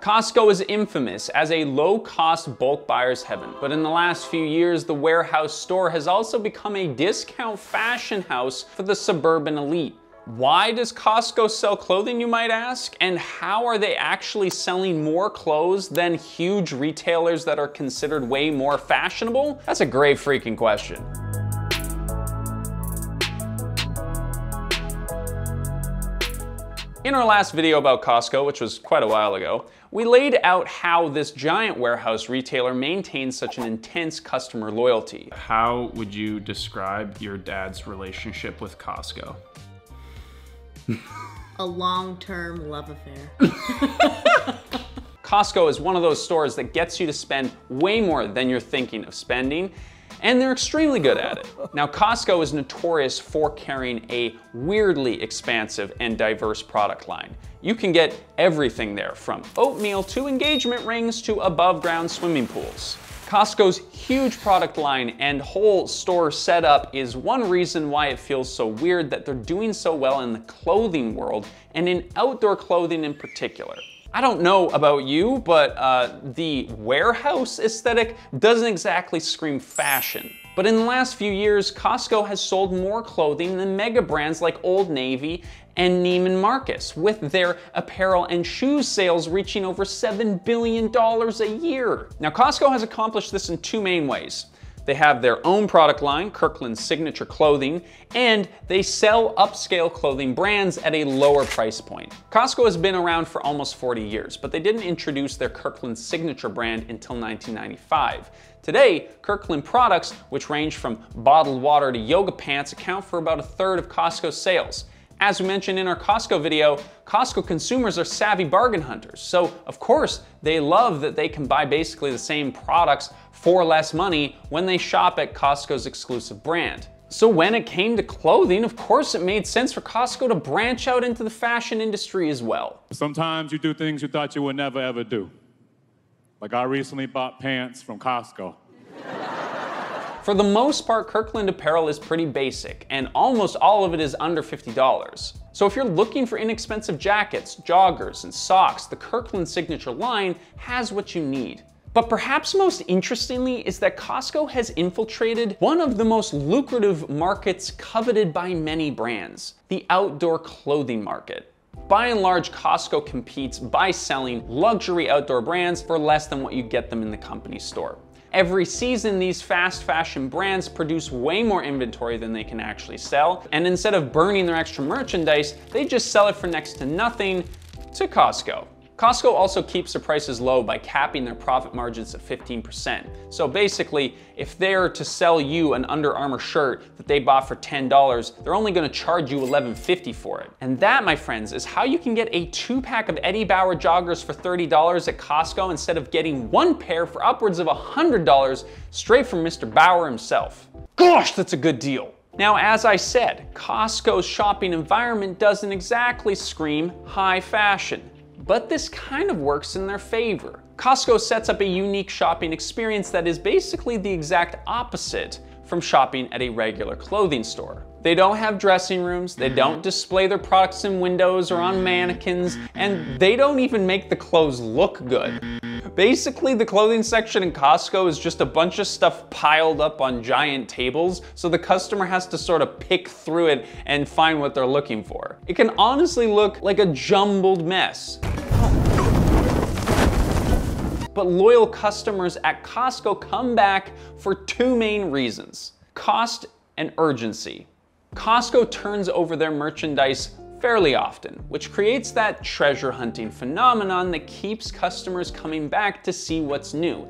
Costco is infamous as a low-cost bulk buyer's heaven, but in the last few years, the warehouse store has also become a discount fashion house for the suburban elite. Why does Costco sell clothing, you might ask? And how are they actually selling more clothes than huge retailers that are considered way more fashionable? That's a great freaking question. In our last video about Costco, which was quite a while ago, we laid out how this giant warehouse retailer maintains such an intense customer loyalty. How would you describe your dad's relationship with Costco? A long-term love affair. Costco is one of those stores that gets you to spend way more than you're thinking of spending, and they're extremely good at it. Now, Costco is notorious for carrying a weirdly expansive and diverse product line. You can get everything there, from oatmeal to engagement rings to above ground swimming pools. Costco's huge product line and whole store setup is one reason why it feels so weird that they're doing so well in the clothing world and in outdoor clothing in particular. I don't know about you, but uh, the warehouse aesthetic doesn't exactly scream fashion. But in the last few years, Costco has sold more clothing than mega brands like Old Navy and Neiman Marcus, with their apparel and shoes sales reaching over $7 billion a year. Now, Costco has accomplished this in two main ways. They have their own product line, Kirkland Signature Clothing, and they sell upscale clothing brands at a lower price point. Costco has been around for almost 40 years, but they didn't introduce their Kirkland Signature brand until 1995. Today, Kirkland products, which range from bottled water to yoga pants, account for about a third of Costco's sales. As we mentioned in our Costco video, Costco consumers are savvy bargain hunters. So of course, they love that they can buy basically the same products for less money when they shop at Costco's exclusive brand. So when it came to clothing, of course it made sense for Costco to branch out into the fashion industry as well. Sometimes you do things you thought you would never ever do. Like I recently bought pants from Costco. For the most part, Kirkland apparel is pretty basic, and almost all of it is under $50. So if you're looking for inexpensive jackets, joggers, and socks, the Kirkland Signature line has what you need. But perhaps most interestingly is that Costco has infiltrated one of the most lucrative markets coveted by many brands, the outdoor clothing market. By and large, Costco competes by selling luxury outdoor brands for less than what you get them in the company store. Every season, these fast fashion brands produce way more inventory than they can actually sell. And instead of burning their extra merchandise, they just sell it for next to nothing to Costco. Costco also keeps their prices low by capping their profit margins at 15%. So basically, if they're to sell you an Under Armour shirt that they bought for $10, they're only gonna charge you $11.50 for it. And that, my friends, is how you can get a two pack of Eddie Bauer joggers for $30 at Costco instead of getting one pair for upwards of $100 straight from Mr. Bauer himself. Gosh, that's a good deal. Now, as I said, Costco's shopping environment doesn't exactly scream high fashion but this kind of works in their favor. Costco sets up a unique shopping experience that is basically the exact opposite from shopping at a regular clothing store. They don't have dressing rooms, they don't mm-hmm. display their products in windows or on mm-hmm. mannequins, and they don't even make the clothes look good. Basically, the clothing section in Costco is just a bunch of stuff piled up on giant tables, so the customer has to sort of pick through it and find what they're looking for. It can honestly look like a jumbled mess. But loyal customers at Costco come back for two main reasons cost and urgency. Costco turns over their merchandise fairly often, which creates that treasure hunting phenomenon that keeps customers coming back to see what's new.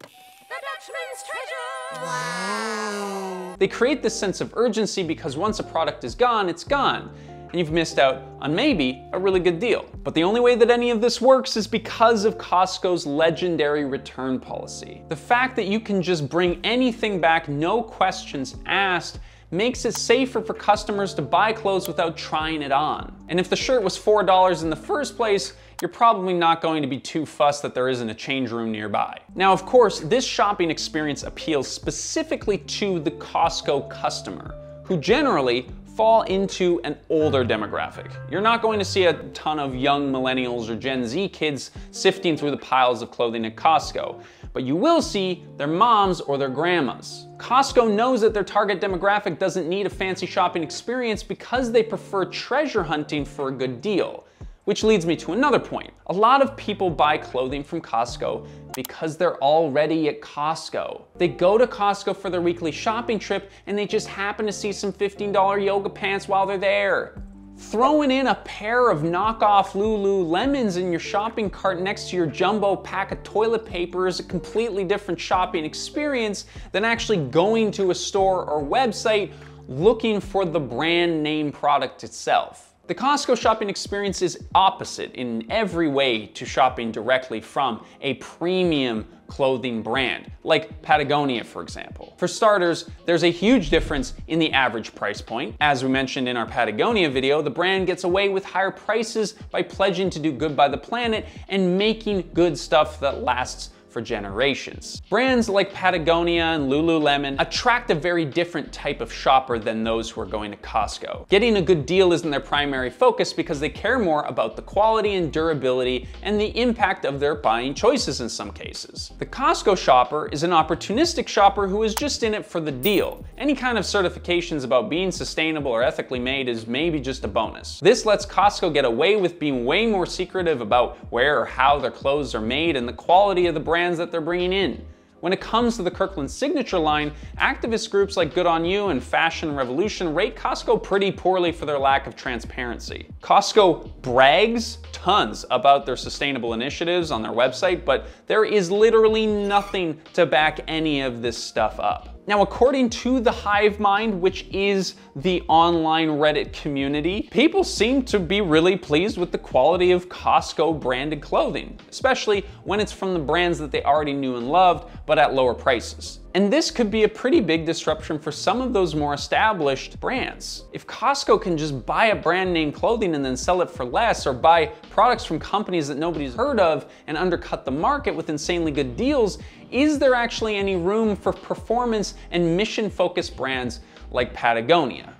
The Dutchman's treasure! Wow! They create this sense of urgency because once a product is gone, it's gone and you've missed out on maybe a really good deal. But the only way that any of this works is because of Costco's legendary return policy. The fact that you can just bring anything back, no questions asked, makes it safer for customers to buy clothes without trying it on. And if the shirt was $4 in the first place, you're probably not going to be too fussed that there isn't a change room nearby. Now, of course, this shopping experience appeals specifically to the Costco customer, who generally fall into an older demographic. You're not going to see a ton of young millennials or Gen Z kids sifting through the piles of clothing at Costco, but you will see their moms or their grandmas. Costco knows that their target demographic doesn't need a fancy shopping experience because they prefer treasure hunting for a good deal. Which leads me to another point. A lot of people buy clothing from Costco because they're already at Costco. They go to Costco for their weekly shopping trip and they just happen to see some $15 yoga pants while they're there. Throwing in a pair of knockoff Lululemons in your shopping cart next to your jumbo pack of toilet paper is a completely different shopping experience than actually going to a store or website looking for the brand name product itself. The Costco shopping experience is opposite in every way to shopping directly from a premium clothing brand, like Patagonia, for example. For starters, there's a huge difference in the average price point. As we mentioned in our Patagonia video, the brand gets away with higher prices by pledging to do good by the planet and making good stuff that lasts for generations. Brands like Patagonia and Lululemon attract a very different type of shopper than those who are going to Costco. Getting a good deal isn't their primary focus because they care more about the quality and durability and the impact of their buying choices in some cases. The Costco shopper is an opportunistic shopper who is just in it for the deal. Any kind of certifications about being sustainable or ethically made is maybe just a bonus. This lets Costco get away with being way more secretive about where or how their clothes are made and the quality of the brand brands that they're bringing in. When it comes to the Kirkland signature line, activist groups like Good On You and Fashion Revolution rate Costco pretty poorly for their lack of transparency. Costco brags tons about their sustainable initiatives on their website, but there is literally nothing to back any of this stuff up. Now, according to the Hive Mind, which is the online Reddit community, people seem to be really pleased with the quality of Costco branded clothing, especially when it's from the brands that they already knew and loved, but at lower prices. And this could be a pretty big disruption for some of those more established brands. If Costco can just buy a brand name clothing and then sell it for less, or buy products from companies that nobody's heard of and undercut the market with insanely good deals, is there actually any room for performance and mission focused brands like Patagonia?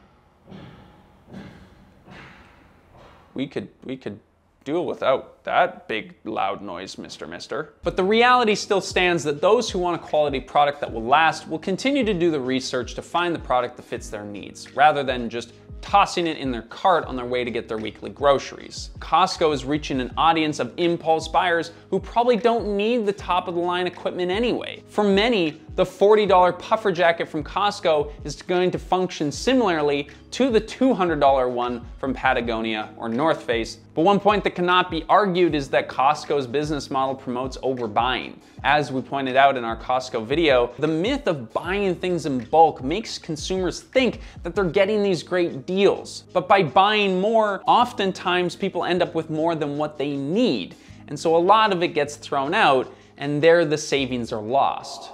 We could, we could do without that big loud noise, Mr. Mister. But the reality still stands that those who want a quality product that will last will continue to do the research to find the product that fits their needs, rather than just tossing it in their cart on their way to get their weekly groceries. Costco is reaching an audience of impulse buyers who probably don't need the top of the line equipment anyway. For many, the $40 puffer jacket from Costco is going to function similarly to the $200 one from Patagonia or North Face. But one point that cannot be argued is that Costco's business model promotes overbuying. As we pointed out in our Costco video, the myth of buying things in bulk makes consumers think that they're getting these great deals. But by buying more, oftentimes people end up with more than what they need. And so a lot of it gets thrown out and there the savings are lost.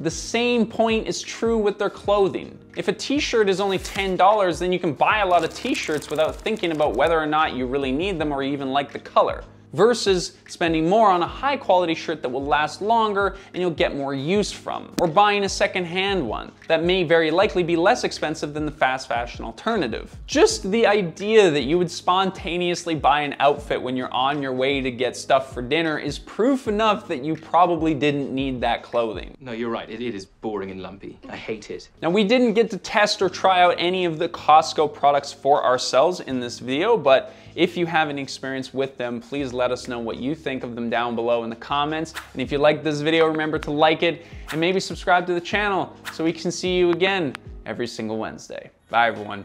The same point is true with their clothing. If a t-shirt is only $10, then you can buy a lot of t-shirts without thinking about whether or not you really need them or even like the color versus spending more on a high quality shirt that will last longer and you'll get more use from, or buying a second hand one that may very likely be less expensive than the fast fashion alternative. Just the idea that you would spontaneously buy an outfit when you're on your way to get stuff for dinner is proof enough that you probably didn't need that clothing. No, you're right. it, it is boring and lumpy. I hate it. Now, we didn't get to test or try out any of the Costco products for ourselves in this video, but if you have any experience with them, please let us know what you think of them down below in the comments. And if you liked this video, remember to like it and maybe subscribe to the channel so we can see you again every single Wednesday. Bye everyone.